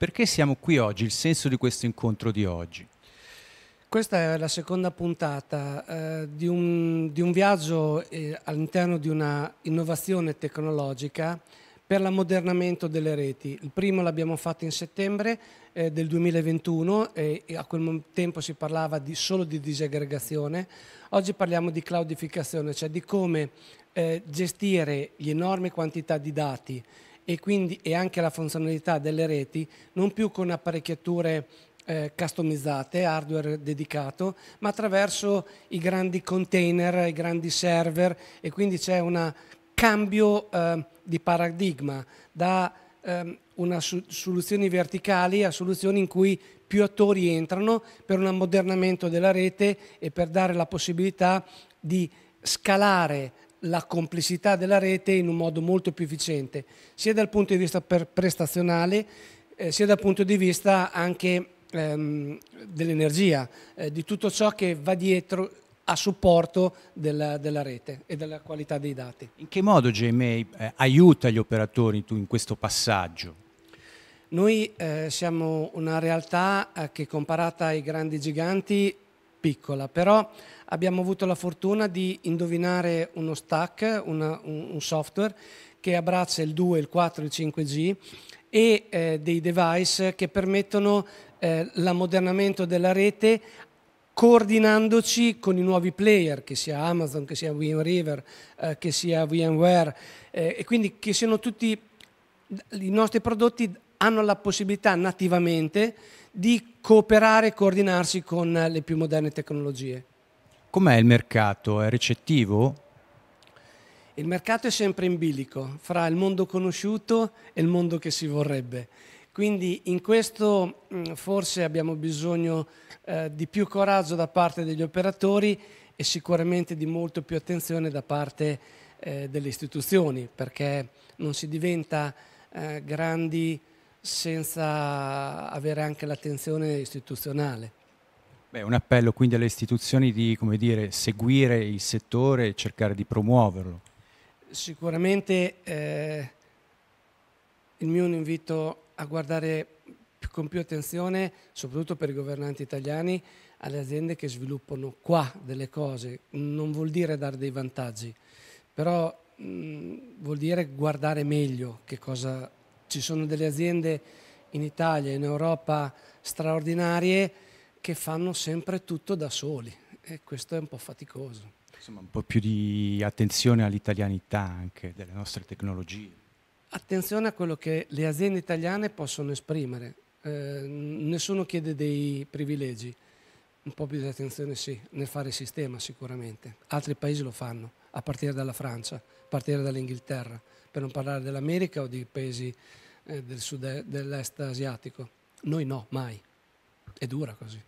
Perché siamo qui oggi? Il senso di questo incontro di oggi? Questa è la seconda puntata eh, di, un, di, un, viaggio eh, all'interno di una innovazione tecnologica per l'ammodernamento delle reti. Il primo l'abbiamo fatto in settembre eh, del 2021 e, e, a quel tempo si parlava di, solo di disaggregazione. Oggi parliamo di cloudificazione, cioè di come eh, gestire le enormi quantità di dati e, quindi, e anche la funzionalità delle reti non più con apparecchiature eh, customizzate, hardware dedicato, ma attraverso i grandi container, i grandi server e quindi c'è un cambio eh, di paradigma da eh, una su- soluzioni verticali a soluzioni in cui più attori entrano per un ammodernamento della rete e per dare la possibilità di scalare la complessità della rete in un modo molto più efficiente, sia dal punto di vista prestazionale, eh, sia dal punto di vista anche ehm, dell'energia, eh, di tutto ciò che va dietro a supporto della, della, rete e della qualità dei dati. In che modo GMA eh, aiuta gli operatori in questo passaggio? Noi eh, siamo una realtà eh, che comparata ai grandi giganti piccola, però abbiamo avuto la fortuna di indovinare uno stack, una, un, un, software che abbraccia il 2, il 4, il 5G e eh, dei device che permettono eh, l'ammodernamento della rete coordinandoci con i nuovi player, che sia Amazon, che sia VMware, eh, che sia VMware, eh, e quindi che siano tutti i nostri prodotti hanno la possibilità nativamente di cooperare e coordinarsi con le più moderne tecnologie. Com'è il mercato? È recettivo? Il mercato è sempre in bilico fra il mondo conosciuto e il mondo che si vorrebbe. Quindi in questo mm, forse abbiamo bisogno eh, di più coraggio da parte degli operatori e sicuramente di molto più attenzione da parte eh, delle istituzioni, perché non si diventa eh, grandi senza avere anche l'attenzione istituzionale. Beh, un appello quindi alle istituzioni di dire, seguire il settore e cercare di promuoverlo. Sicuramente eh, il mio invito a guardare con più attenzione, soprattutto per i governanti italiani, alle aziende che sviluppano qua delle cose. Non vuol dire dare dei vantaggi, però mh, vuol dire guardare meglio che cosa... Ci sono delle aziende in Italia, in Europa straordinarie che fanno sempre tutto da soli e questo è un po' faticoso. Insomma, un po' più di attenzione all'italianità anche delle nostre tecnologie attenzione a quello che le aziende italiane possono esprimere. Eh, nessuno chiede dei privilegi, un po' più di attenzione sì, nel fare sistema sicuramente. Altri paesi lo fanno, a partire dalla Francia, a partire dall'Inghilterra, per non parlare dell'America o dei paesi eh, del sud dell'est asiatico. Noi no, mai. È dura così.